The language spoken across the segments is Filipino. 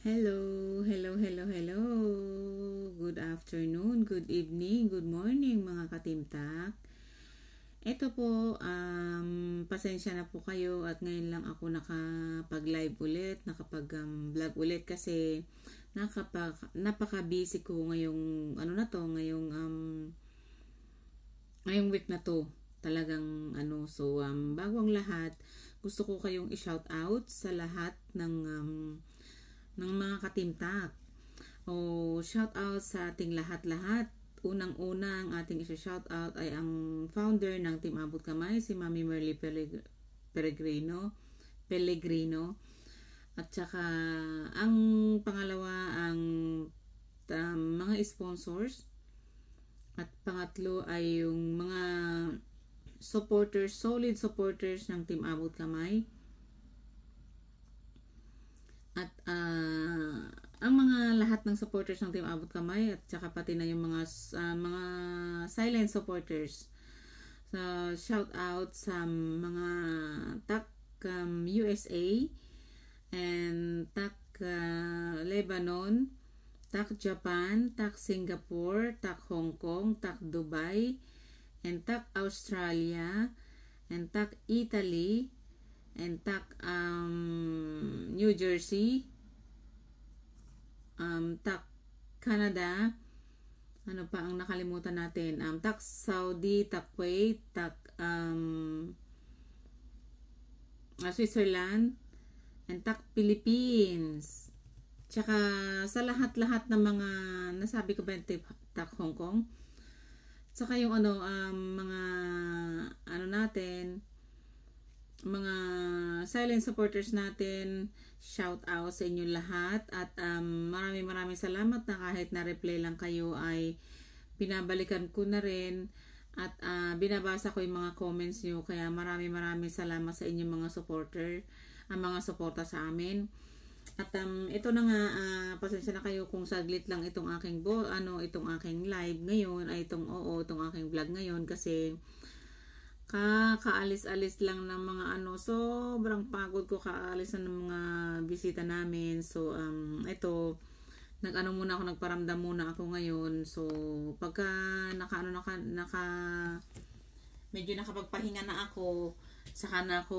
Hello, hello, hello, hello. Good afternoon, good evening, good morning mga katimtak. Ito po, um, pasensya na po kayo at ngayon lang ako nakapag-live ulit, nakapag-vlog um, ulit kasi nakapag, napaka-busy ko ngayong, ano na to, ngayong, um, ngayong week na to. Talagang, ano, so, um, bago ang lahat, gusto ko kayong i-shout out sa lahat ng, um, ng mga katimtak. O shout out sa ating lahat-lahat. Unang-una ang ating isa-shout out ay ang founder ng Team Abot Kamay, si Mami Merly Pellegrino. Pellegrino. At saka ang pangalawa ang um, mga sponsors. At pangatlo ay yung mga supporters, solid supporters ng Team Abot Kamay at uh, ang mga lahat ng supporters ng Team Abot Kamay at saka pati na yung mga uh, mga silent supporters. So, shout out sa mga TAC um, USA and TAC uh, Lebanon, TAC Japan, TAC Singapore, TAC Hong Kong, TAC Dubai, and TAC Australia, and TAC Italy, and TAC um, New Jersey, um, TAC Canada, ano pa ang nakalimutan natin, um, TAC Saudi, TAC Kuwait, TAC um, uh, Switzerland, and TAC Philippines. Tsaka sa lahat-lahat ng mga nasabi ko ba yung TAC Hong Kong. Tsaka yung ano um, mga ano natin mga silent supporters natin, shout out sa inyo lahat. At um, maraming maraming salamat na kahit na reply lang kayo ay pinabalikan ko na rin. At uh, binabasa ko yung mga comments nyo. Kaya maraming maraming salamat sa inyong mga supporter ang mga suporta sa amin. At um, ito na nga uh, pasensya na kayo kung saglit lang itong aking bo ano itong aking live ngayon ay itong oo itong aking vlog ngayon. Kasi kakaalis-alis lang ng mga ano sobrang pagod ko kaalis ng mga bisita namin. So um ito nag-ano muna ako nagparamdam muna ako ngayon. So pagka naka ano naka, naka medyo nakapagpahinga na ako saka na ako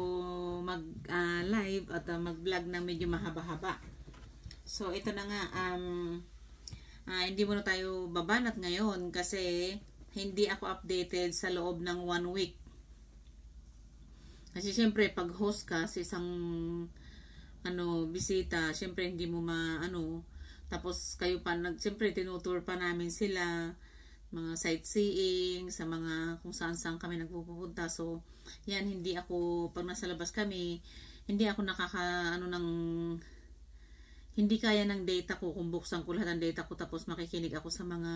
mag uh, live at uh, mag vlog na medyo mahaba-haba. So ito na nga um uh, hindi muna tayo babanat ngayon kasi hindi ako updated sa loob ng one week kasi siyempre, pag host ka sa isang ano, bisita, siyempre hindi mo ma, ano, tapos kayo pa, nag, siyempre tinutour pa namin sila, mga sightseeing, sa mga kung saan saan kami nagpupunta. So, yan, hindi ako, pag nasa labas kami, hindi ako nakaka, ano, ng, hindi kaya ng data ko kung buksan ko lahat ng data ko tapos makikinig ako sa mga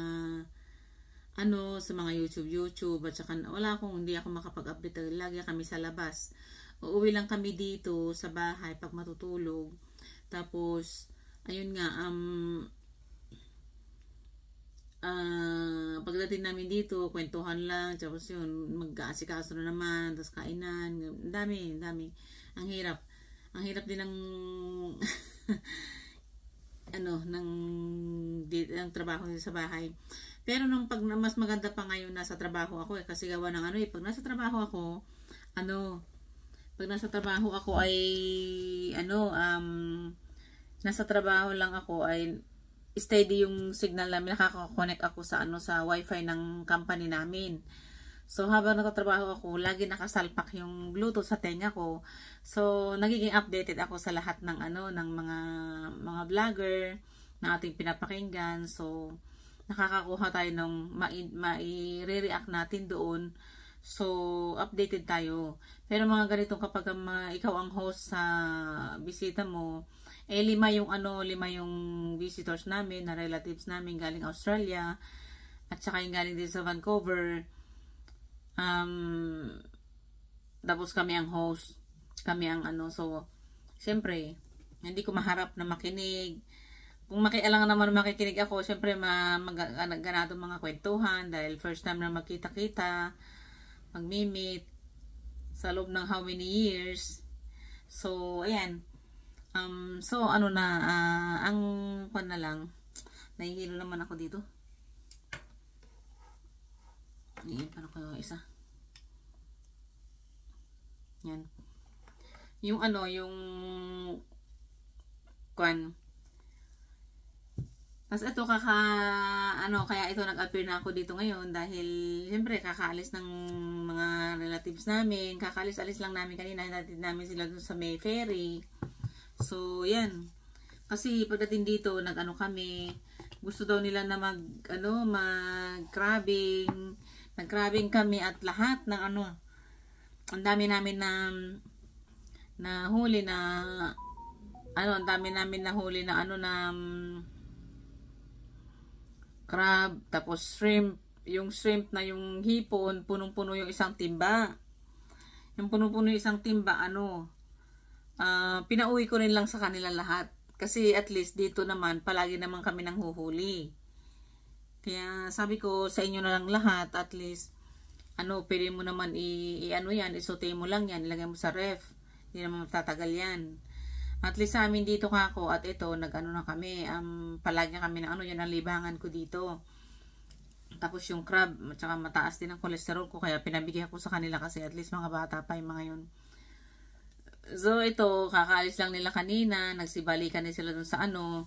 ano, sa mga YouTube, YouTube, at saka wala akong, hindi ako makapag-update. Lagi kami sa labas. Uuwi lang kami dito sa bahay pag matutulog. Tapos, ayun nga, um, uh, pagdating namin dito, kwentuhan lang, tapos yun, mag-aasikaso na naman, tapos kainan, dami, dami. Ang hirap. Ang hirap din ng ano, ng, ng trabaho sa bahay. Pero nung pag mas maganda pa ngayon nasa trabaho ako eh kasi gawa ng ano eh pag nasa trabaho ako ano pag nasa trabaho ako ay ano um nasa trabaho lang ako ay steady yung signal namin nakaka-connect ako sa ano sa wifi ng company namin. So habang nagtatrabaho ako, lagi nakasalpak yung Bluetooth sa tenga ko. So nagiging updated ako sa lahat ng ano ng mga mga vlogger na ating pinapakinggan. So nakakakuha tayo ng mai-react natin doon. So, updated tayo. Pero mga ganitong kapag um, ikaw ang host sa bisita mo, eh lima yung ano, lima yung visitors namin, na relatives namin galing Australia, at saka yung galing din sa Vancouver. Um, tapos kami ang host, kami ang ano, so, siyempre, hindi ko maharap na makinig, kung makialang naman makikinig ako, syempre ma, mag, ganado mga kwentuhan dahil first time na magkita-kita, mag-meet sa loob ng how many years. So, ayan. Um, so, ano na, ah, ang pan na lang, nahihilo naman ako dito. Ayan, paano ko isa? Yan. Yung ano, yung kwan. Tapos ito, kaka, ano, kaya ito nag-appear na ako dito ngayon dahil, siyempre, kakaalis ng mga relatives namin. Kakaalis-alis lang namin kanina, natin namin sila sa may ferry. So, yan. Kasi pagdating dito, nag-ano kami, gusto daw nila na mag, ano, mag-crabbing, nag-crabbing kami at lahat ng ano, ang dami namin na na huli na ano, ang dami namin na huli na ano na crab, tapos shrimp, yung shrimp na yung hipon, punong-puno yung isang timba. Yung punong-puno yung isang timba, ano, uh, pinauwi ko rin lang sa kanila lahat. Kasi at least dito naman, palagi naman kami nang huhuli. Kaya sabi ko sa inyo na lang lahat, at least, ano, pwede mo naman i, i ano yan, isote mo lang yan, ilagay mo sa ref. Hindi naman matatagal yan. At least sa amin dito kako at ito, nag-ano na kami, um, palagi kami na ano, yan ang libangan ko dito. Tapos yung crab, at saka mataas din ang cholesterol ko, kaya pinabigyan ko sa kanila kasi at least mga bata pa yung mga yun. So ito, kakaalis lang nila kanina, nagsibalikan din sila dun sa ano,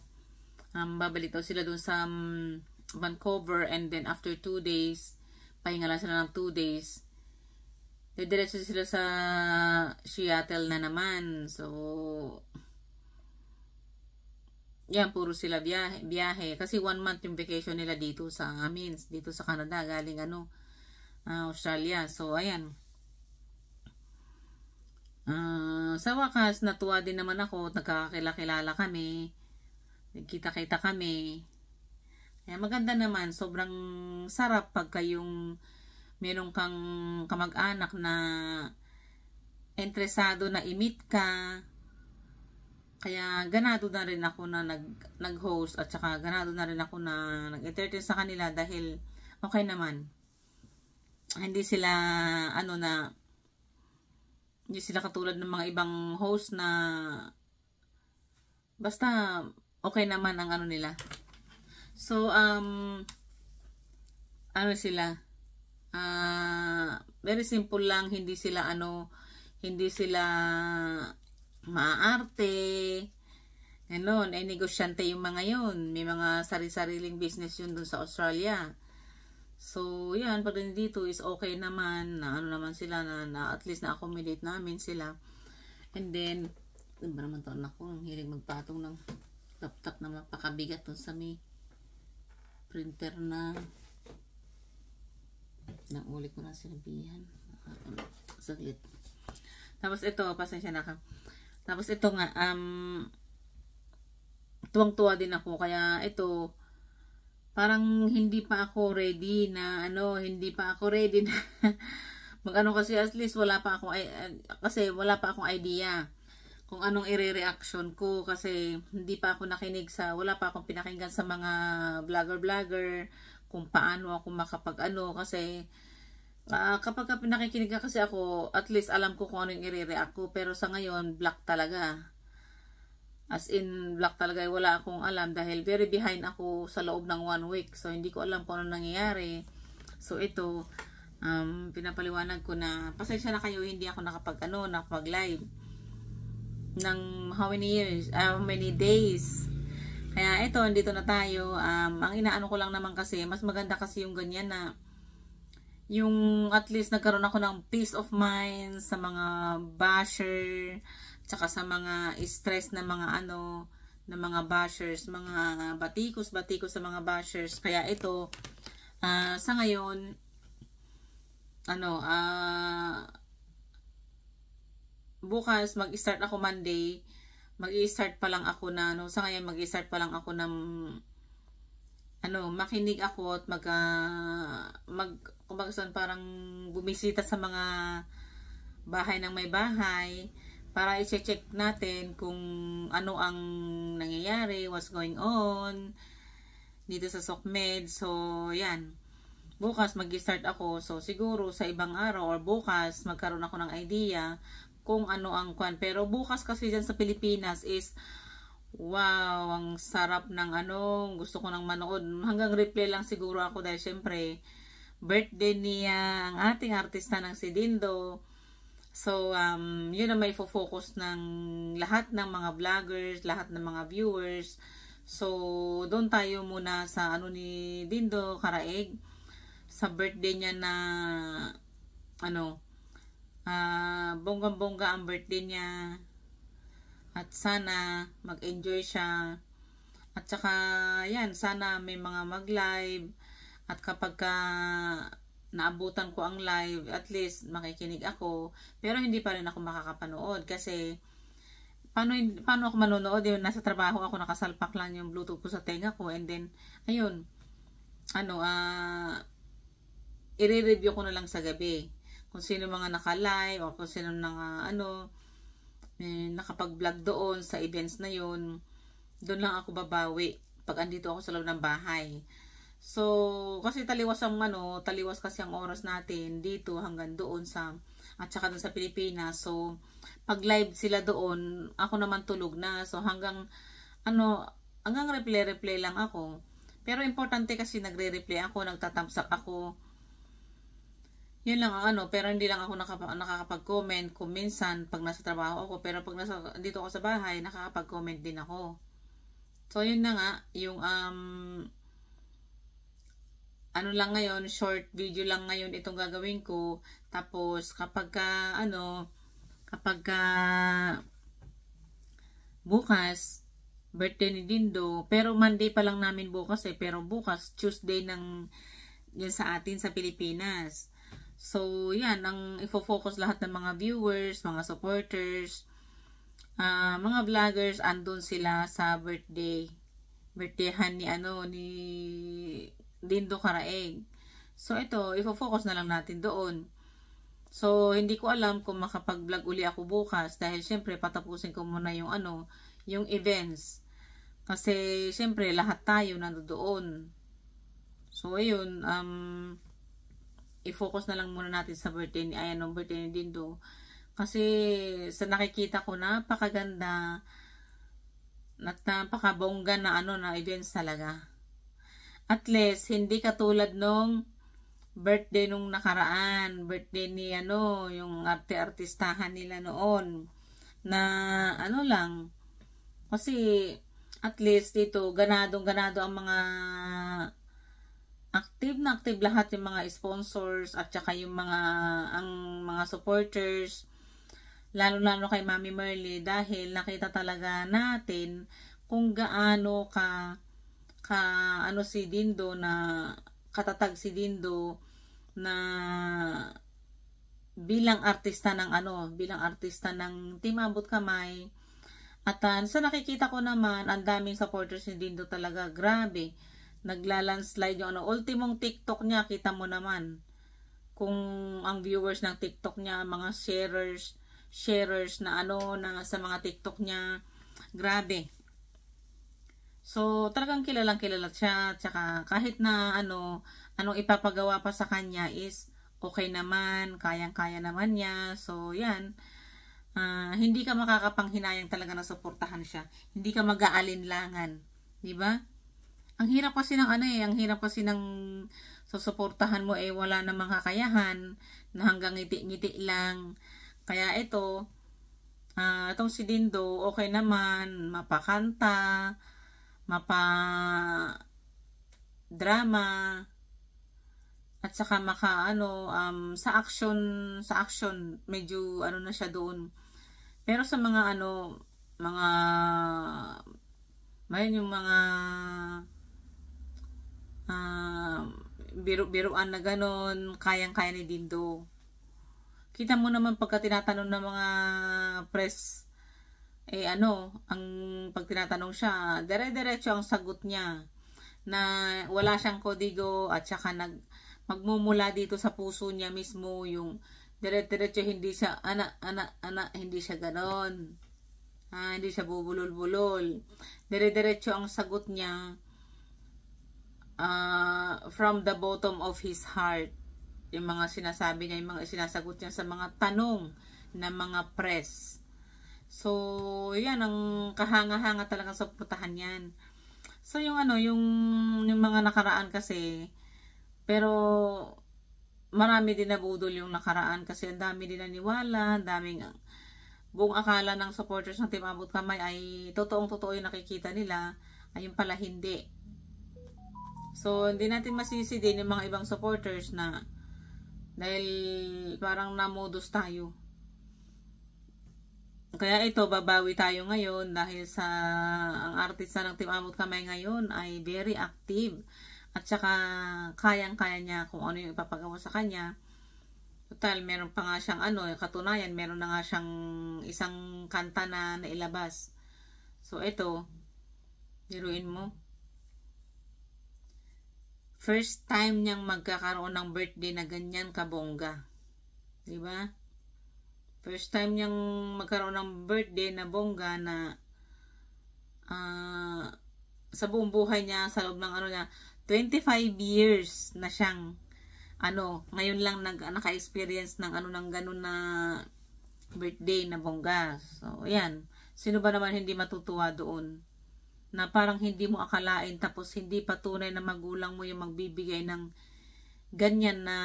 um, babalik daw sila dun sa um, Vancouver and then after 2 days, pahinga lang sila ng 2 days, didiretso sila sa Seattle na naman. So, yan, puro sila biyahe, biyahe. Kasi one month yung vacation nila dito sa amin, dito sa Canada, galing ano, uh, Australia. So, ayan. Uh, sa wakas, natuwa din naman ako, nagkakakilala kami, nagkita-kita kami. Kaya maganda naman, sobrang sarap pag kayong meron kang kamag-anak na interesado na imit ka. Kaya ganado na rin ako na nag, nag-host at saka ganado na rin ako na nag-entertain sa kanila dahil okay naman. Hindi sila ano na hindi sila katulad ng mga ibang host na basta okay naman ang ano nila. So, um, ano sila? Uh, very simple lang, hindi sila ano, hindi sila maarte. Ganon, ay negosyante yung mga yun. May mga sari-sariling business yun dun sa Australia. So, yan, pag dito is okay naman, na ano naman sila, na, na at least na-accommodate namin sila. And then, ano ba naman taon ako, ang hilig magpatong ng laptop na mapakabigat dun sa may printer na nang uli ko na sinabihan. Saglit. Tapos ito, pasensya na ka. Tapos ito nga, um, tuwang-tuwa din ako. Kaya ito, parang hindi pa ako ready na ano, hindi pa ako ready na mag-ano kasi at least wala pa ako kasi wala pa akong idea kung anong ire-reaction ko kasi hindi pa ako nakinig sa wala pa akong pinakinggan sa mga vlogger-vlogger kung paano ako makapag-ano kasi uh, kapag nakikinig ka kasi ako at least alam ko kung anong ire-react ko pero sa ngayon black talaga As in, black talaga, wala akong alam dahil very behind ako sa loob ng one week. So, hindi ko alam kung ano nangyayari. So, ito, um, pinapaliwanag ko na, pasensya na kayo, hindi ako nakapag, ano, nakapag live ng how many years, uh, how many days. Kaya ito, dito na tayo. Um, ang inaano ko lang naman kasi, mas maganda kasi yung ganyan na yung at least nagkaroon ako ng peace of mind sa mga basher, tsaka sa mga stress na mga ano, na mga bashers, mga batikos, batikos sa mga bashers. Kaya ito, uh, sa ngayon, ano, uh, bukas mag-start ako Monday, mag-i-start pa lang ako na, no, sa ngayon mag-i-start pa lang ako ng, ano, makinig ako at mag, uh, mag, kumbaga parang bumisita sa mga bahay ng may bahay, para i-check natin kung ano ang nangyayari, what's going on dito sa SOCMED. So, yan. Bukas mag-start ako. So, siguro sa ibang araw or bukas magkaroon ako ng idea kung ano ang kwan. Pero bukas kasi dyan sa Pilipinas is wow, ang sarap ng ano, gusto ko nang manood. Hanggang replay lang siguro ako dahil syempre birthday niya ang ating artista ng si Dindo. So, um, yun ang may focus ng lahat ng mga vloggers, lahat ng mga viewers. So, doon tayo muna sa ano ni Dindo Karaeg sa birthday niya na ano uh, bonggang-bongga ang birthday niya at sana mag-enjoy siya at saka yan sana may mga mag-live at kapag ka naabutan ko ang live, at least makikinig ako. Pero hindi pa rin ako makakapanood kasi paano, paano ako manonood? Yun, nasa trabaho ako, nakasalpak lang yung bluetooth ko sa tenga ko and then, ayun, ano, ah, uh, i-review ko na lang sa gabi. Kung sino mga naka-live o kung sino nang ano, eh, nakapag-vlog doon sa events na yun, doon lang ako babawi pag andito ako sa loob ng bahay. So, kasi taliwas ang ano, taliwas kasi ang oras natin dito hanggang doon sa at saka doon sa Pilipinas. So, pag live sila doon, ako naman tulog na. So, hanggang ano, hanggang replay-replay lang ako. Pero importante kasi nagre-replay ako, nagtatamsak ako. Yun lang ang ano, pero hindi lang ako nakakapag-comment kung minsan pag nasa trabaho ako. Pero pag nasa, dito ako sa bahay, nakakapag-comment din ako. So, yun na nga, yung um, ano lang ngayon, short video lang ngayon itong gagawin ko. Tapos, kapag ka, ano, kapag ka, bukas, birthday ni Dindo, pero Monday pa lang namin bukas eh, pero bukas, Tuesday ng, yan sa atin sa Pilipinas. So, yan, ang ifo-focus lahat ng mga viewers, mga supporters, uh, mga vloggers, andun sila sa birthday. Birthdayhan ni, ano, ni Dindo Karaeg. So, ito, ifo-focus na lang natin doon. So, hindi ko alam kung makapag-vlog uli ako bukas dahil syempre patapusin ko muna yung ano, yung events. Kasi syempre lahat tayo nandoon. So, ayun, um, i-focus na lang muna natin sa birthday ni, ayan, ang birthday ni Dindo. Kasi sa nakikita ko, napakaganda at napakabongga na ano na events talaga. At least, hindi katulad nung birthday nung nakaraan. Birthday ni ano, yung arte-artistahan nila noon. Na ano lang. Kasi, at least dito, ganadong ganado ang mga active na active lahat yung mga sponsors at saka yung mga ang mga supporters lalo lalo kay Mami Merly dahil nakita talaga natin kung gaano ka ka ano si Dindo na katatag si Dindo na bilang artista ng ano, bilang artista ng Team Abot Kamay. At uh, sa nakikita ko naman, ang daming supporters ni Dindo talaga. Grabe. Naglalandslide yung ano. Ultimong TikTok niya, kita mo naman. Kung ang viewers ng TikTok niya, mga sharers, sharers na ano, na sa mga TikTok niya. Grabe. So, talagang kilalang kilala siya. Tsaka, kahit na ano, anong ipapagawa pa sa kanya is okay naman, kayang-kaya naman niya. So, yan. Uh, hindi ka makakapanghinayang talaga na suportahan siya. Hindi ka mag-aalinlangan. Di ba? Ang hirap kasi ng ano eh, ang hirap kasi ng susuportahan mo eh wala namang kakayahan na hanggang ngiti-ngiti lang. Kaya ito, uh, itong si Dindo, okay naman, mapakanta, mapa drama at saka maka ano um, sa action sa action medyo ano na siya doon. Pero sa mga ano mga may yung mga uh, biro-biroan na ganon kayang-kaya ni Dindo. Kita mo naman pagka tinatanong ng mga press eh ano, ang pag tinatanong siya, dire-diretso ang sagot niya na wala siyang kodigo at saka nag magmumula dito sa puso niya mismo yung dire-diretso hindi siya ana ana ana hindi siya ganon. Ah, hindi siya bubulol-bulol. Dire-diretso ang sagot niya uh, from the bottom of his heart. Yung mga sinasabi niya, yung mga sinasagot niya sa mga tanong na mga press. So, yan ang kahanga-hanga talaga sa putahan yan. So, yung ano, yung, yung mga nakaraan kasi, pero marami din nabudol yung nakaraan kasi ang dami din naniwala, ang daming buong akala ng supporters ng Team Abot Kamay ay totoong totoo yung nakikita nila, ayun pala hindi. So, hindi natin masisi din yung mga ibang supporters na dahil parang namodus tayo. Kaya ito, babawi tayo ngayon dahil sa ang artista ng Team Amot Kamay ngayon ay very active. At saka kayang-kaya niya kung ano yung ipapagawa sa kanya. Total, meron pa nga siyang ano, katunayan, meron na nga siyang isang kanta na nailabas. So ito, biruin mo. First time niyang magkakaroon ng birthday na ganyan kabongga. 'Di ba? First time niyang magkaroon ng birthday na bongga na uh, sa buong buhay niya, sa loob ng ano niya, 25 years na siyang ano, ngayon lang nag naka-experience ng ano ng ganun na birthday na bongga. So, ayan. Sino ba naman hindi matutuwa doon? Na parang hindi mo akalain tapos hindi patunay na magulang mo yung magbibigay ng ganyan na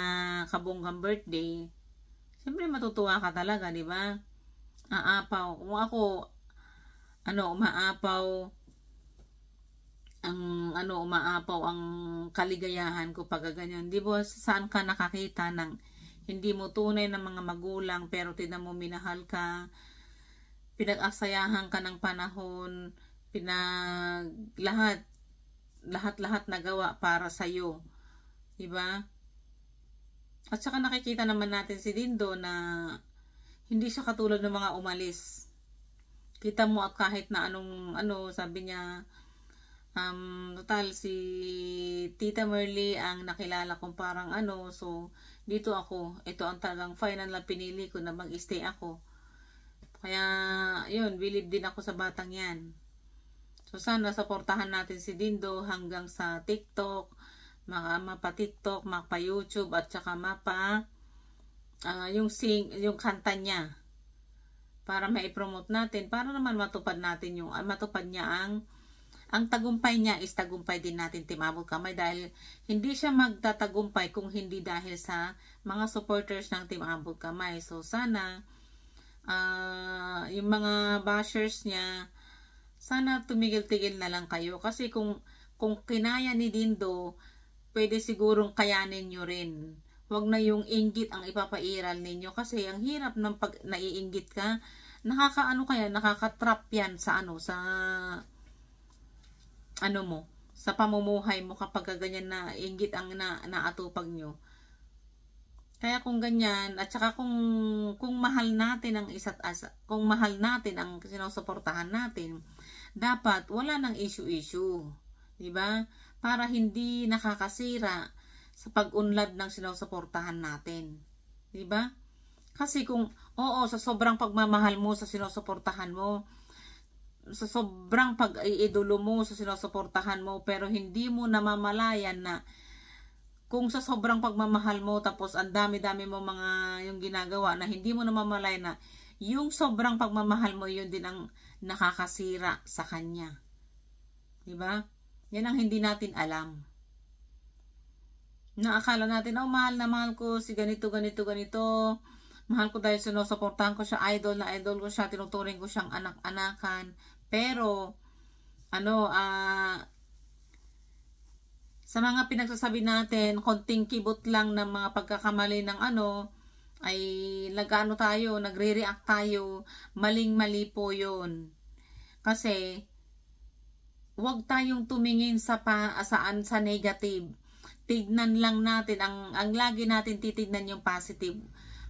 kabonggang birthday Siyempre matutuwa ka talaga, di ba? Aapaw. Kung ako, ano, umaapaw, ang ano, umaapaw ang kaligayahan ko pag ganyan. Di ba, saan ka nakakita ng hindi mo tunay ng mga magulang pero tinan mo minahal ka, pinag-asayahan ka ng panahon, pinag lahat lahat-lahat nagawa para sa iyo. 'Di ba? At saka nakikita naman natin si Dindo na hindi siya katulad ng mga umalis. Kita mo at kahit na anong ano sabi niya um total si Tita Merly ang nakilala kong parang ano so dito ako ito ang talagang final na pinili ko na mag-stay ako. Kaya yun, believe din ako sa batang yan. So sana supportahan natin si Dindo hanggang sa TikTok, mga mapa TikTok, mapa YouTube at saka mapa uh, yung sing yung kanta niya para mai-promote natin para naman matupad natin yung uh, matupad niya ang ang tagumpay niya is tagumpay din natin Timabol Kamay dahil hindi siya magtatagumpay kung hindi dahil sa mga supporters ng Team Abol Kamay. So sana uh, yung mga bashers niya sana tumigil-tigil na lang kayo kasi kung kung kinaya ni Dindo pwede sigurong kayanin nyo rin. Huwag na yung inggit ang ipapairal ninyo kasi ang hirap ng pag naiinggit ka, nakakaano kaya, nakakatrap yan sa ano, sa ano mo, sa pamumuhay mo kapag ganyan na inggit ang na, naatupag nyo. Kaya kung ganyan, at saka kung, kung mahal natin ang isa't asa, kung mahal natin ang sinusuportahan natin, dapat wala nang issue-issue. Diba? Para hindi nakakasira sa pag-unlad ng sinusuportahan natin. 'Di ba? Kasi kung oo sa sobrang pagmamahal mo sa sinusuportahan mo, sa sobrang pag-iidolo mo sa sinusuportahan mo pero hindi mo namamalayan na kung sa sobrang pagmamahal mo tapos ang dami-dami mo mga yung ginagawa na hindi mo namamalayan na yung sobrang pagmamahal mo yun din ang nakakasira sa kanya. 'Di ba? Yan ang hindi natin alam. Naakala natin, oh mahal na mahal ko si ganito, ganito, ganito. Mahal ko dahil sinusuportahan ko siya, idol na idol ko siya, tinuturing ko siyang anak-anakan. Pero, ano, ah, sa mga pinagsasabi natin, konting kibot lang ng mga pagkakamali ng ano, ay nagano tayo, nagre-react tayo, maling-mali po yun. Kasi, huwag tayong tumingin sa pa, saan sa negative. Tignan lang natin, ang, ang lagi natin titignan yung positive.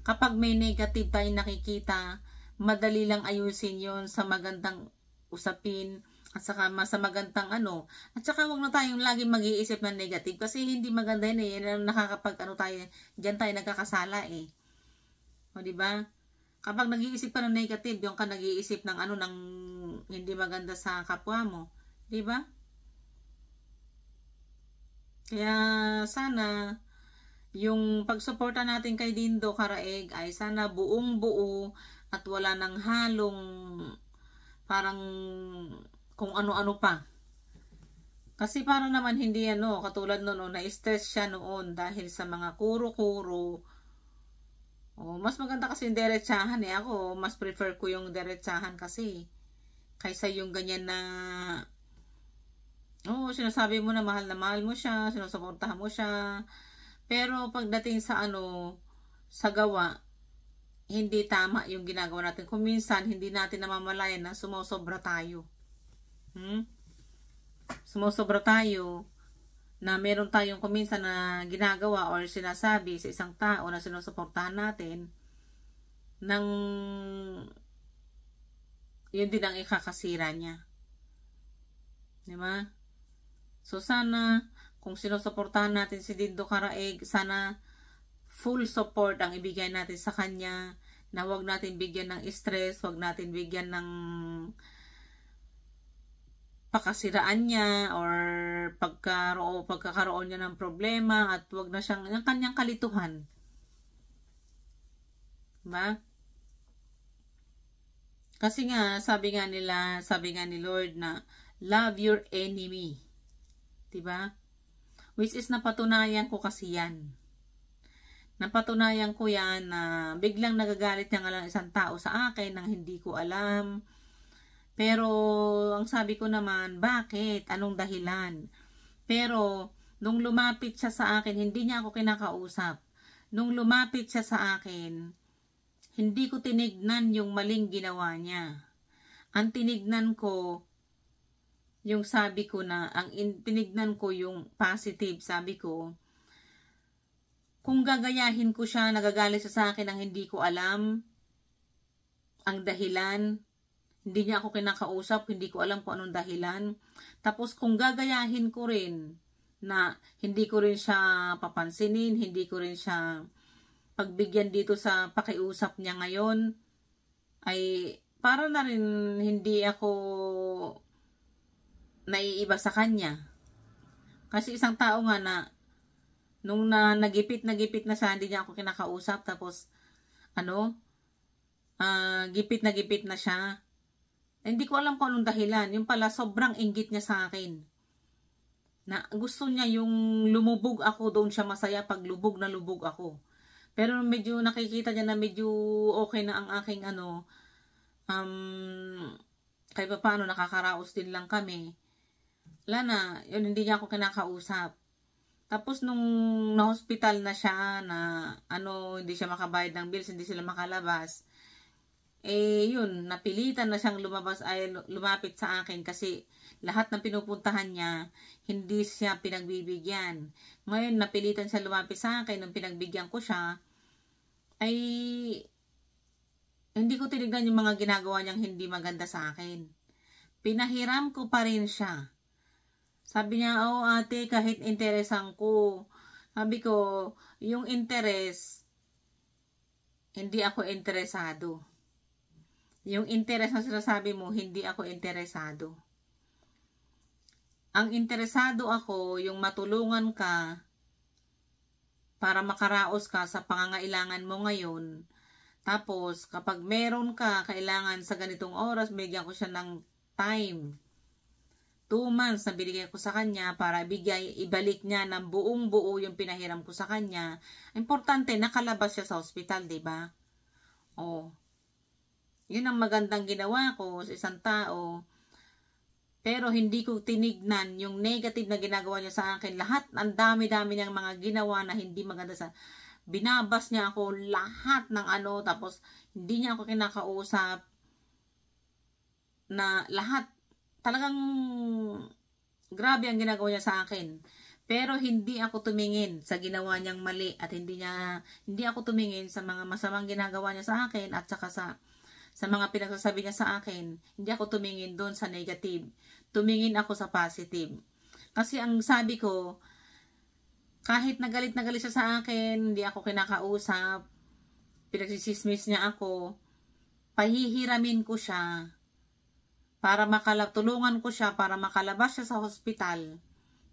Kapag may negative tayong nakikita, madali lang ayusin yon sa magandang usapin at saka sa magandang ano. At saka wag na tayong lagi mag-iisip ng negative kasi hindi maganda yun eh. Nakakapag ano tayo, diyan tayo nagkakasala eh. O di ba? Kapag nag-iisip ka ng negative, yung ka nag-iisip ng ano ng hindi maganda sa kapwa mo 'Di ba? Kaya sana yung pagsuporta natin kay Dindo Karaeg ay sana buong buo at wala nang halong parang kung ano-ano pa. Kasi para naman hindi ano, katulad noon, oh, na-stress siya noon dahil sa mga kuro-kuro. Oh, mas maganda kasi yung derechahan eh. Ako, mas prefer ko yung derechahan kasi. Kaysa yung ganyan na Oo, oh, sinasabi mo na mahal na mahal mo siya, sinusuportahan mo siya, pero pagdating sa ano, sa gawa, hindi tama yung ginagawa natin. Kung minsan, hindi natin namamalayan na sumusobra tayo. Hmm? Sumusobra tayo na meron tayong kuminsan na ginagawa or sinasabi sa isang tao na sinusuportahan natin ng yun din ang ikakasira niya. Di ba? So sana kung sinusuportahan natin si Dindo Karaeg, sana full support ang ibigay natin sa kanya na wag natin bigyan ng stress, wag natin bigyan ng pakasiraan niya or pagkaroon, pagkakaroon niya ng problema at wag na siyang yung kanyang kalituhan. Diba? Kasi nga, sabi nga nila, sabi nga ni Lord na love your enemy. Diba? Which is napatunayan ko kasi yan. Napatunayan ko yan na biglang nagagalit nga lang isang tao sa akin nang hindi ko alam. Pero ang sabi ko naman, bakit? Anong dahilan? Pero nung lumapit siya sa akin, hindi niya ako kinakausap. Nung lumapit siya sa akin, hindi ko tinignan yung maling ginawa niya. Ang tinignan ko, yung sabi ko na, ang in, tinignan ko yung positive, sabi ko, kung gagayahin ko siya, nagagalit siya sa akin ang hindi ko alam, ang dahilan, hindi niya ako kinakausap, hindi ko alam kung anong dahilan. Tapos kung gagayahin ko rin, na hindi ko rin siya papansinin, hindi ko rin siya pagbigyan dito sa pakiusap niya ngayon, ay para na rin hindi ako naiiba sa kanya. Kasi isang tao nga na nung na nagipit nagipit na siya, hindi niya ako kinakausap tapos ano uh, gipit na gipit na siya. Hindi ko alam kung anong dahilan. Yung pala sobrang inggit niya sa akin. Na gusto niya yung lumubog ako doon siya masaya pag lubog na lubog ako. Pero medyo nakikita niya na medyo okay na ang aking ano um kahit pa paano nakakaraos din lang kami wala na, yun, hindi niya ako kinakausap. Tapos nung na-hospital na siya na ano, hindi siya makabayad ng bills, hindi sila makalabas, eh yun, napilitan na siyang lumabas ay lumapit sa akin kasi lahat ng pinupuntahan niya, hindi siya pinagbibigyan. Ngayon, napilitan siya lumapit sa akin nung pinagbigyan ko siya, ay hindi ko tinignan yung mga ginagawa niyang hindi maganda sa akin. Pinahiram ko pa rin siya sabi niya, oh ate, kahit interesan ko. Sabi ko, yung interes, hindi ako interesado. Yung interes na sinasabi mo, hindi ako interesado. Ang interesado ako, yung matulungan ka para makaraos ka sa pangangailangan mo ngayon. Tapos, kapag meron ka kailangan sa ganitong oras, bigyan ko siya ng time 2 months na binigay ko sa kanya para bigay, ibalik niya ng buong buo yung pinahiram ko sa kanya. Importante, nakalabas siya sa hospital, ba? Oh. Yun ang magandang ginawa ko sa isang tao. Pero hindi ko tinignan yung negative na ginagawa niya sa akin. Lahat, ang dami-dami niyang mga ginawa na hindi maganda sa binabas niya ako lahat ng ano tapos hindi niya ako kinakausap na lahat talagang grabe ang ginagawa niya sa akin. Pero hindi ako tumingin sa ginawa niyang mali at hindi niya hindi ako tumingin sa mga masamang ginagawa niya sa akin at saka sa sa mga pinagsasabi niya sa akin. Hindi ako tumingin doon sa negative. Tumingin ako sa positive. Kasi ang sabi ko, kahit nagalit na galit siya sa akin, hindi ako kinakausap, pinagsisismis niya ako, pahihiramin ko siya, para makalab tulungan ko siya para makalabas siya sa hospital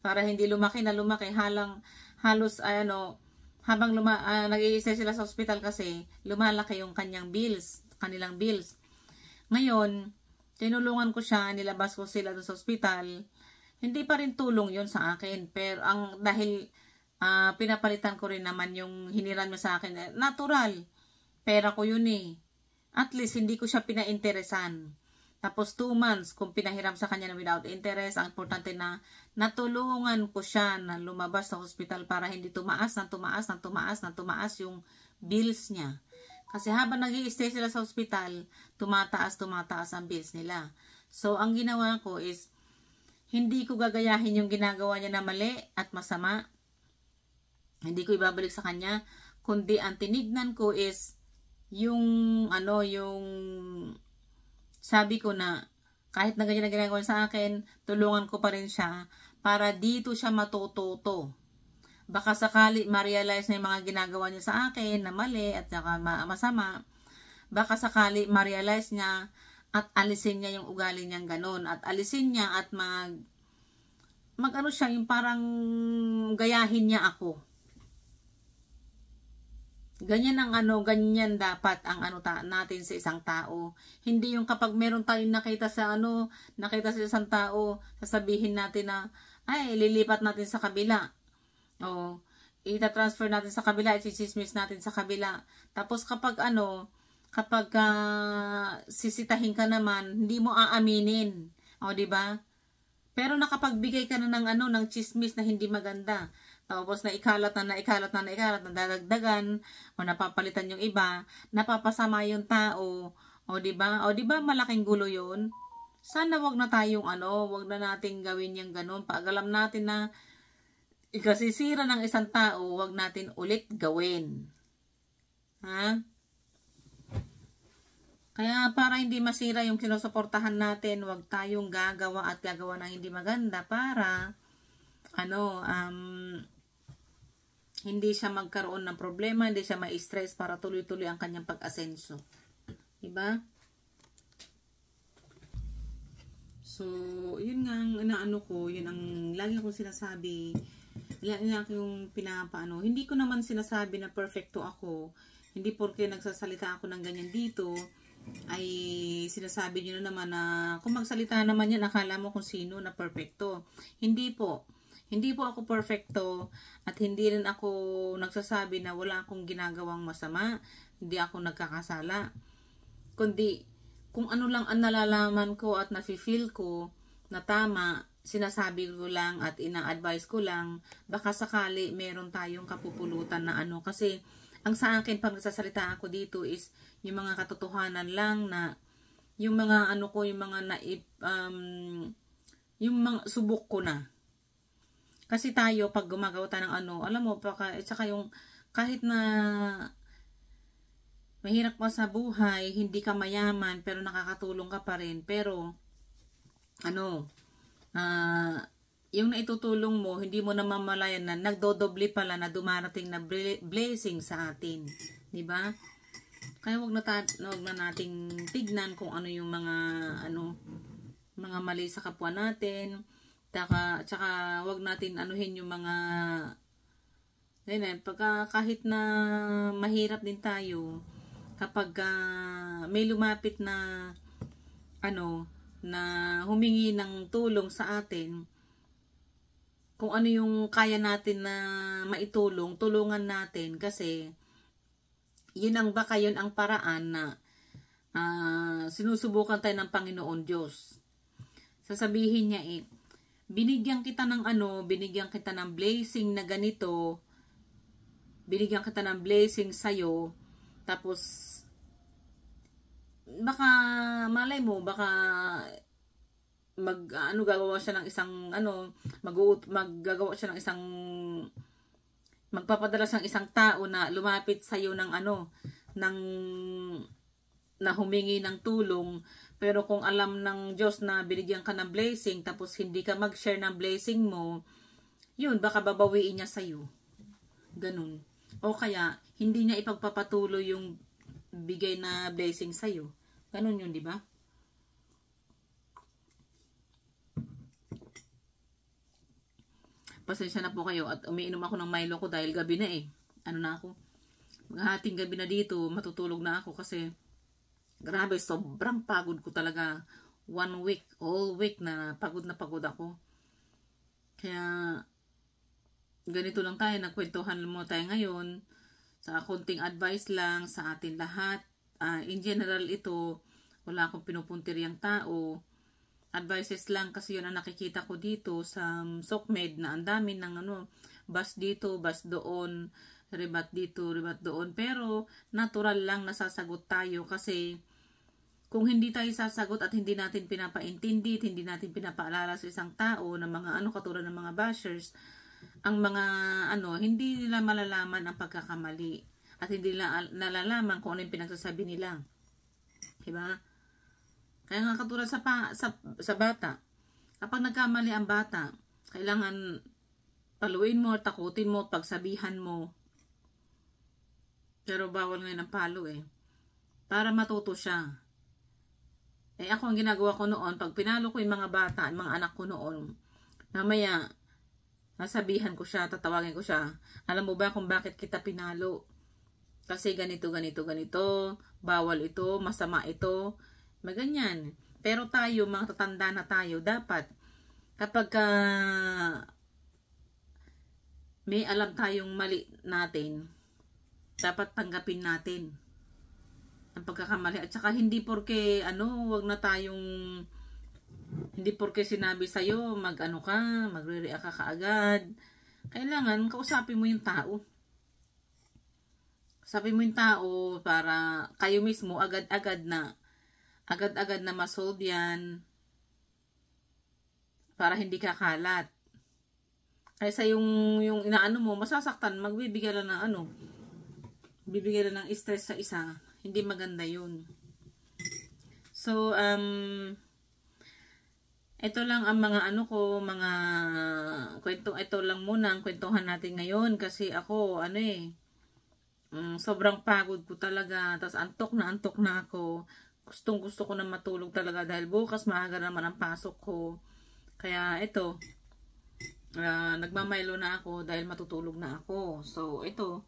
para hindi lumaki na lumaki halang halos ano habang luma, uh, nag-i-stay sila sa hospital kasi lumalaki yung kanyang bills, kanilang bills. Ngayon, tinulungan ko siya, nilabas ko sila sa hospital. Hindi pa rin tulong yon sa akin. Pero ang dahil uh, pinapalitan ko rin naman yung hiniran mo sa akin. Natural. Pera ko yun eh. At least hindi ko siya pinainteresan. Tapos 2 months kung pinahiram sa kanya na without interest, ang importante na natulungan ko siya na lumabas sa hospital para hindi tumaas na tumaas na tumaas na tumaas yung bills niya. Kasi habang nag stay sila sa hospital, tumataas tumataas ang bills nila. So ang ginawa ko is hindi ko gagayahin yung ginagawa niya na mali at masama. Hindi ko ibabalik sa kanya, kundi ang tinignan ko is yung ano yung sabi ko na kahit na ganyan na ginagawa sa akin, tulungan ko pa rin siya para dito siya matututo. Baka sakali ma-realize na yung mga ginagawa niya sa akin na mali at saka masama. Baka sakali ma-realize niya at alisin niya yung ugali niyang ganun. At alisin niya at mag mag ano siya, yung parang gayahin niya ako. Ganyan ang ano, ganyan dapat ang ano ta, natin sa isang tao. Hindi yung kapag meron tayong nakita sa ano, nakita sa isang tao, sasabihin natin na, ay, lilipat natin sa kabila. O, ita-transfer natin sa kabila, i-chismis natin sa kabila. Tapos kapag ano, kapag uh, sisitahin ka naman, hindi mo aaminin. O, di ba? Pero nakapagbigay ka na ng ano, ng chismis na hindi maganda. Tapos na ikalat na naikalat na naikalat na dadagdagan o napapalitan yung iba, napapasama yung tao. O di ba? O di ba malaking gulo 'yon? Sana wag na tayong ano, wag na nating gawin yung ganun. Pag alam natin na ikasisira ng isang tao, wag natin ulit gawin. Ha? Kaya para hindi masira yung sinusuportahan natin, wag tayong gagawa at gagawa ng hindi maganda para ano, um, hindi siya magkaroon ng problema, hindi siya ma-stress para tuloy-tuloy ang kanyang pag-asenso. Diba? So, yun nga ang inaano ko, yun ang lagi kong sinasabi, lagi yung pinapaano. Hindi ko naman sinasabi na perfecto ako. Hindi porke nagsasalita ako ng ganyan dito, ay sinasabi nyo na naman na kung magsalita naman yan, akala mo kung sino na perfecto. Hindi po hindi po ako perfecto at hindi rin ako nagsasabi na wala akong ginagawang masama, hindi ako nagkakasala. Kundi kung ano lang ang nalalaman ko at nafe-feel ko na tama, sinasabi ko lang at ina-advise ko lang, baka sakali meron tayong kapupulutan na ano. Kasi ang sa akin pag nagsasalita ako dito is yung mga katotohanan lang na yung mga ano ko, yung mga naip, um, yung mga subok ko na kasi tayo, pag gumagawa tayo ng ano, alam mo, baka, at saka yung, kahit na mahirap pa sa buhay, hindi ka mayaman, pero nakakatulong ka pa rin. Pero, ano, uh, yung naitutulong mo, hindi mo na mamalayan na nagdodoble pala na dumarating na blessing sa atin. ba? Kaya wag na, wag na nating tignan kung ano yung mga ano mga mali sa kapwa natin Tsaka, tsaka wag natin anuhin yung mga Ganyan, pagka kahit na mahirap din tayo, kapag uh, may lumapit na ano, na humingi ng tulong sa atin, kung ano yung kaya natin na maitulong, tulungan natin kasi yun ang baka yun ang paraan na uh, sinusubukan tayo ng Panginoon Diyos. Sasabihin niya eh, binigyan kita ng ano, binigyan kita ng blessing na ganito, binigyan kita ng blessing sa'yo, tapos, baka, malay mo, baka, mag, ano, gagawa siya ng isang, ano, mag, maggagawa siya ng isang, magpapadala siyang isang tao na lumapit sa'yo ng ano, ng, na humingi ng tulong, pero kung alam ng Diyos na binigyan ka ng blessing tapos hindi ka mag-share ng blessing mo, yun, baka babawiin niya sa'yo. Ganun. O kaya, hindi niya ipagpapatuloy yung bigay na blessing sa'yo. Ganun yun, di ba? Pasensya na po kayo at umiinom ako ng Milo ko dahil gabi na eh. ano na ako, maghahating gabi na dito, matutulog na ako kasi grabe, sobrang pagod ko talaga. One week, all week na pagod na pagod ako. Kaya, ganito lang tayo, nagkwentuhan mo tayo ngayon sa konting advice lang sa atin lahat. Uh, in general ito, wala akong pinupuntiryang tao. Advices lang kasi yun ang nakikita ko dito sa SOCMED na ang dami ng ano, bus dito, bus doon, ribat dito, ribat doon. Pero natural lang nasasagot tayo kasi kung hindi tayo sasagot at hindi natin pinapaintindi at hindi natin pinapaalala sa isang tao ng mga ano katulad ng mga bashers, ang mga ano, hindi nila malalaman ang pagkakamali at hindi nila nalalaman kung ano yung pinagsasabi nila. Diba? Kaya nga katulad sa, pa, sa, sa bata, kapag nagkamali ang bata, kailangan paluin mo, takutin mo, pagsabihan mo. Pero bawal ngayon ang palo eh. Para matuto siya. Eh ako ang ginagawa ko noon, pag pinalo ko yung mga bata, yung mga anak ko noon, namaya, nasabihan ko siya, tatawagin ko siya, alam mo ba kung bakit kita pinalo? Kasi ganito, ganito, ganito, bawal ito, masama ito, maganyan. Pero tayo, mga tatanda na tayo, dapat, kapag uh, may alam tayong mali natin, dapat tanggapin natin ang pagkakamali. At saka hindi porke, ano, wag na tayong, hindi porke sinabi sa'yo, mag ano ka, magre-react ka kaagad. Kailangan, kausapin mo yung tao. Sabi mo yung tao para kayo mismo agad-agad na agad-agad na masolve yan para hindi ka kalat. Kaysa yung, yung inaano mo, masasaktan, magbibigay lang ng ano, bibigay lang ng stress sa isa hindi maganda yun. So, um, ito lang ang mga ano ko, mga kwento, ito lang muna ang kwentuhan natin ngayon kasi ako, ano eh, um, sobrang pagod ko talaga, tapos antok na antok na ako, gustong gusto ko na matulog talaga dahil bukas maaga naman ang pasok ko, kaya ito, uh, nagmamaylo na ako dahil matutulog na ako, so ito,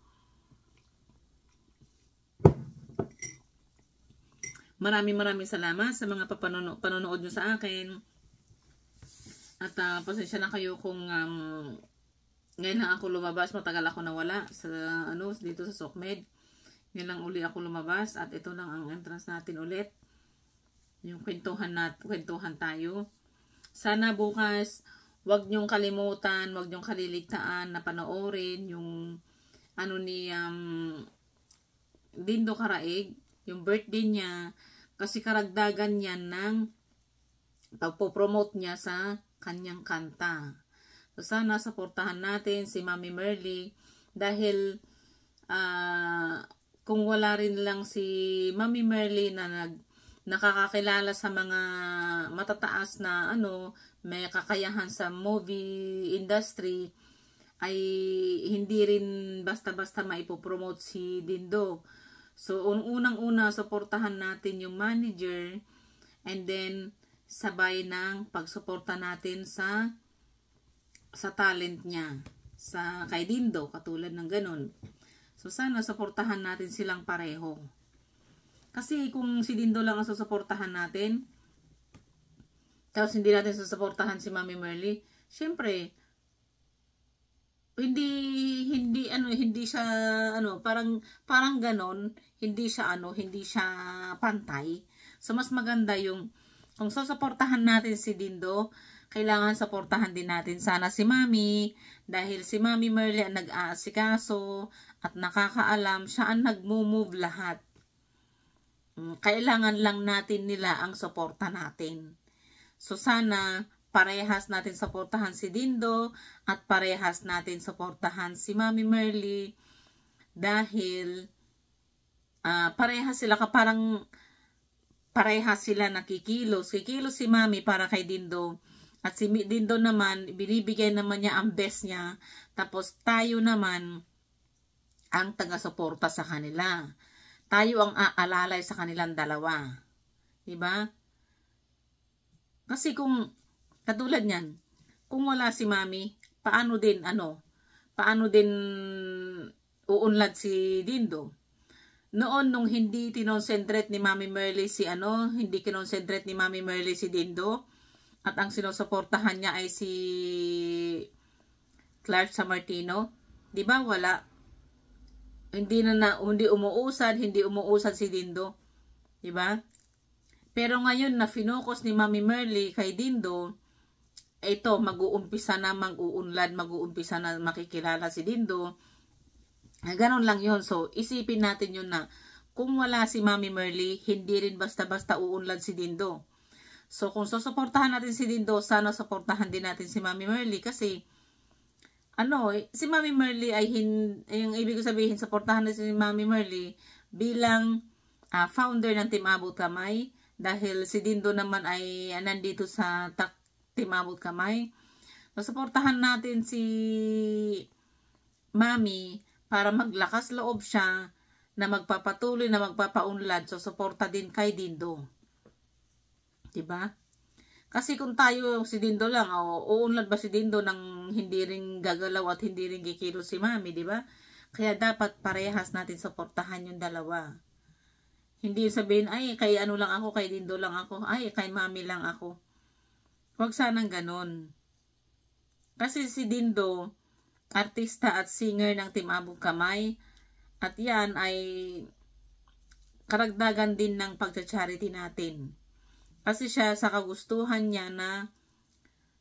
Maraming maraming salamat sa mga papanonood panonood nyo sa akin. At uh, pasensya na kayo kung um, ngayon lang ako lumabas, matagal ako nawala sa ano dito sa SOCMED. Ngayon lang uli ako lumabas at ito lang ang entrance natin ulit. Yung kwentuhan nat kwentuhan tayo. Sana bukas wag niyong kalimutan, wag niyong kaliligtaan na panoorin yung ano ni um, Dindo Karaig, yung birthday niya kasi karagdagan yan ng pagpo-promote niya sa kanyang kanta. So sana supportahan natin si Mami Merly dahil uh, kung wala rin lang si Mami Merly na nag nakakakilala sa mga matataas na ano, may kakayahan sa movie industry ay hindi rin basta-basta maipopromote si Dindo. So, unang-una, suportahan natin yung manager and then sabay ng pagsuporta natin sa sa talent niya sa kay Dindo katulad ng ganun. So sana suportahan natin silang pareho. Kasi kung si Dindo lang ang susuportahan natin, tapos hindi natin susuportahan si Mami Merly, syempre, hindi hindi ano hindi siya ano parang parang ganon hindi siya ano hindi siya pantay. So mas maganda yung kung susuportahan natin si Dindo kailangan suportahan din natin sana si Mami dahil si Mami Merly ang nag-aasikaso at nakakaalam siya ang nagmo-move lahat. Mm, kailangan lang natin nila ang suporta natin. So sana parehas natin suportahan si Dindo at parehas natin suportahan si Mami Merly dahil uh, parehas sila ka parang parehas sila nakikilos. Kikilos si Mami para kay Dindo at si Dindo naman binibigay naman niya ang best niya tapos tayo naman ang taga-suporta sa kanila. Tayo ang aalalay sa kanilang dalawa. Diba? Kasi kung Katulad niyan, kung wala si mami, paano din ano, paano din uunlad si Dindo. Noon nung hindi tinonsentrate ni Mami Merly si ano, hindi kinonsentrate ni Mami Merly si Dindo at ang sinusuportahan niya ay si Clark Samartino, 'di ba? Wala hindi na, na hindi umuusad, hindi umuusad si Dindo. 'Di ba? Pero ngayon na finocus ni Mami Merly kay Dindo, ito mag-uumpisa na mag-uunlad, mag-uumpisa na makikilala si Dindo ganon lang yon So, isipin natin yun na kung wala si Mami Merly, hindi rin basta-basta uunlad si Dindo. So, kung susuportahan natin si Dindo, sana suportahan din natin si Mami Merly kasi ano, si Mami Merly ay hin, yung ibig ko sabihin, suportahan natin si Mami Merly bilang uh, founder ng Team Abot Kamay dahil si Dindo naman ay nandito sa tak, Team Abot Kamay. So, suportahan natin si Mami para maglakas loob siya na magpapatuloy na magpapaunlad so suporta din kay Dindo. 'Di ba? Kasi kung tayo si Dindo lang, o uunlad ba si Dindo nang hindi rin gagalaw at hindi rin gikilo si Mami, 'di ba? Kaya dapat parehas natin suportahan yung dalawa. Hindi sabihin, ay, kay ano lang ako, kay Dindo lang ako, ay, kay Mami lang ako. Huwag sanang ganon. Kasi si Dindo, artista at singer ng Team Abog Kamay. At yan ay karagdagan din ng pagcha-charity natin. Kasi siya sa kagustuhan niya na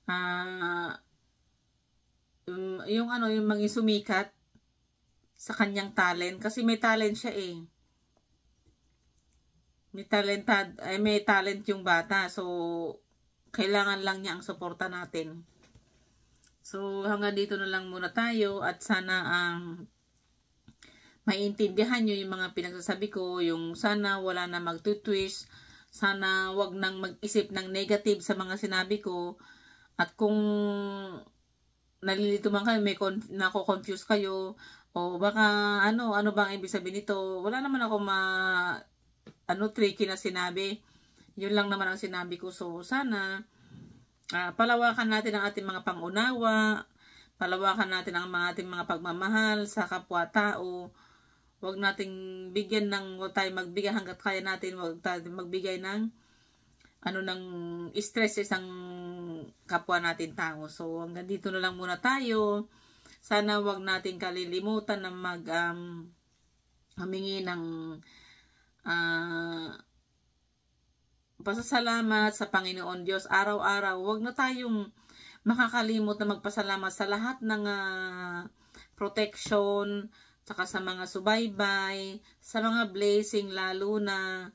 uh, yung, ano, yung maging sumikat sa kanyang talent. Kasi may talent siya eh. May talentad, ay may talent yung bata. So, kailangan lang niya ang suporta natin. So, hanggang dito na lang muna tayo at sana ang um, maintindihan nyo yung mga pinagsasabi ko, yung sana wala na magtutwist, sana wag nang mag-isip ng negative sa mga sinabi ko, at kung nalilito man kayo, may con- nako-confuse kayo, o baka ano, ano bang ibig sabihin nito, wala naman ako ma ano tricky na sinabi. Yun lang naman ang sinabi ko. So, sana uh, palawakan natin ang ating mga pangunawa, palawakan natin ang mga ating mga pagmamahal sa kapwa-tao. Huwag nating bigyan ng, huwag tayo magbigay hanggat kaya natin, huwag tayo magbigay ng ano ng stress sa isang kapwa natin tao. So, hanggang dito na lang muna tayo. Sana wag natin kalilimutan na mag um, humingi ng uh, pasasalamat sa Panginoon Diyos araw-araw. Huwag na tayong makakalimot na magpasalamat sa lahat ng uh, protection, saka sa mga subaybay, sa mga blessing lalo na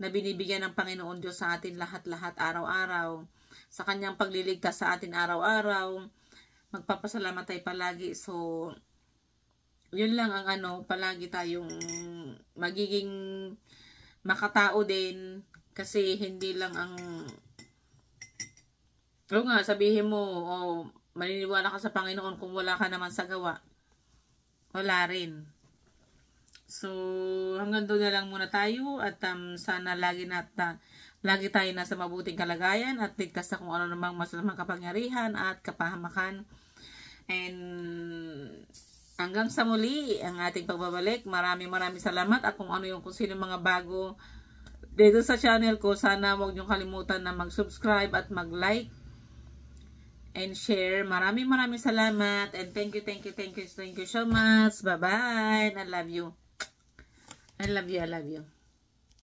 na binibigyan ng Panginoon Diyos sa atin lahat-lahat araw-araw. Sa kanyang pagliligtas sa atin araw-araw. Magpapasalamat tayo palagi. So, yun lang ang ano, palagi tayong magiging makatao din kasi hindi lang ang o nga, sabihin mo, oh, maniniwala ka sa Panginoon kung wala ka naman sa gawa. Wala rin. So, hanggang doon na lang muna tayo at um, sana lagi na uh, lagi tayo nasa mabuting kalagayan at ligtas sa kung ano namang masalamang kapangyarihan at kapahamakan. And hanggang sa muli ang ating pagbabalik. Maraming maraming salamat at kung ano yung kung sino mga bago dito sa channel ko, sana huwag niyong kalimutan na mag-subscribe at mag-like and share. Maraming maraming salamat and thank you, thank you, thank you, thank you so much. Bye-bye. I love you. I love you, I love you.